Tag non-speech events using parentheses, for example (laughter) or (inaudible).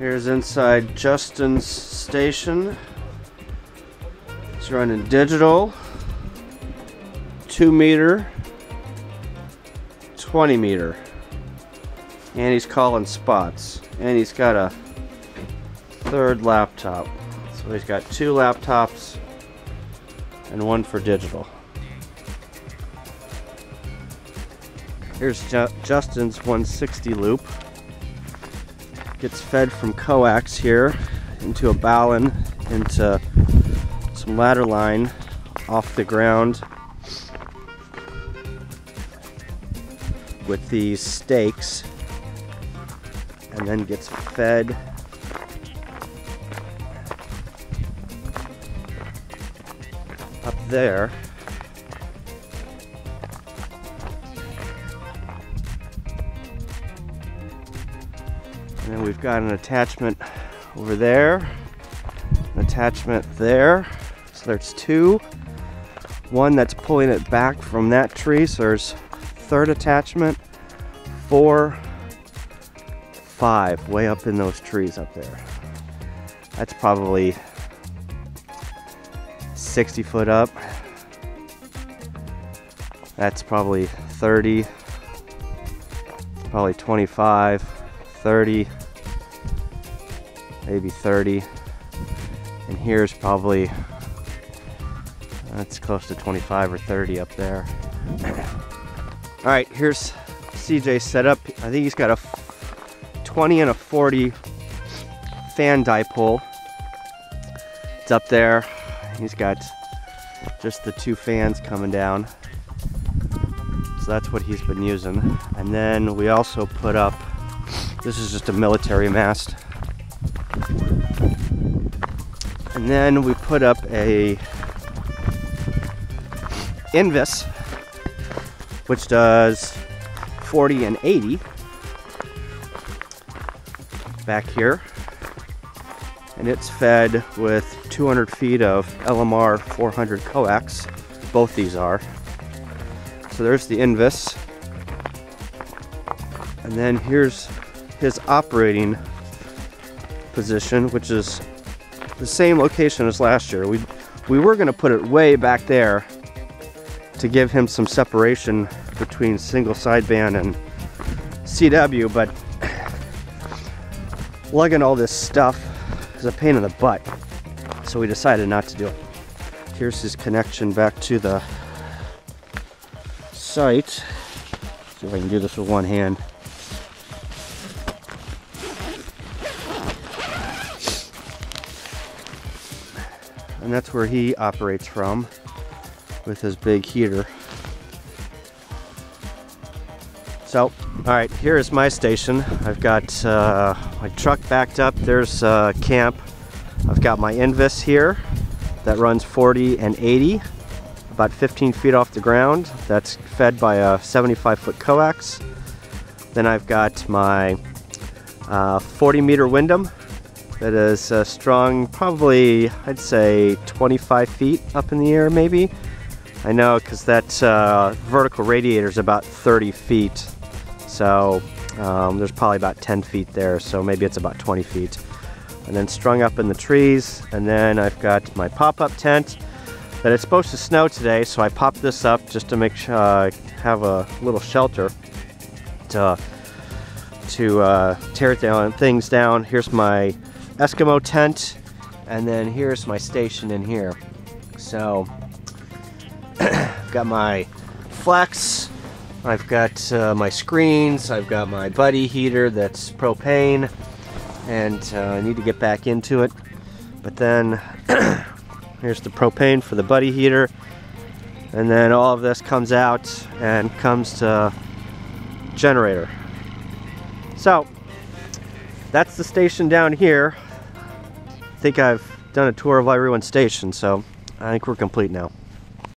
Here's inside Justin's station. It's running digital, 2 meter, 20 meter. And he's calling spots. And he's got a third laptop. So he's got two laptops and one for digital. Here's Ju Justin's 160 loop. Gets fed from coax here into a balun, into some ladder line off the ground with these stakes and then gets fed up there And then we've got an attachment over there, an attachment there. So there's two. One that's pulling it back from that tree. So there's third attachment, four, five, way up in those trees up there. That's probably 60 foot up. That's probably 30, probably 25, 30, maybe 30. And here's probably, that's close to 25 or 30 up there. (clears throat) All right, here's CJ setup. I think he's got a 20 and a 40 fan dipole. It's up there. He's got just the two fans coming down. So that's what he's been using. And then we also put up, this is just a military mast. And then we put up a Invis, which does 40 and 80 back here. And it's fed with 200 feet of LMR 400 coax. Both these are. So there's the Invis. And then here's his operating position, which is the same location as last year. We, we were going to put it way back there to give him some separation between single sideband and CW, but (sighs) lugging all this stuff is a pain in the butt. So we decided not to do it. Here's his connection back to the site. See if I can do this with one hand. And that's where he operates from with his big heater. So, all right, here is my station. I've got uh, my truck backed up. There's uh, camp. I've got my Invis here that runs 40 and 80, about 15 feet off the ground. That's fed by a 75 foot coax. Then I've got my uh, 40 meter Windom that is uh, strung probably, I'd say 25 feet up in the air maybe. I know because that uh, vertical radiator is about 30 feet. So um, there's probably about 10 feet there, so maybe it's about 20 feet. And then strung up in the trees, and then I've got my pop-up tent that it's supposed to snow today, so I popped this up just to make sure uh, have a little shelter to, to uh, tear down things down. Here's my Eskimo tent, and then here's my station in here. So, I've (clears throat) got my flex, I've got uh, my screens, I've got my buddy heater that's propane, and uh, I need to get back into it. But then (clears throat) here's the propane for the buddy heater, and then all of this comes out and comes to generator. So that's the station down here. Think I've done a tour of everyone's station, so I think we're complete now.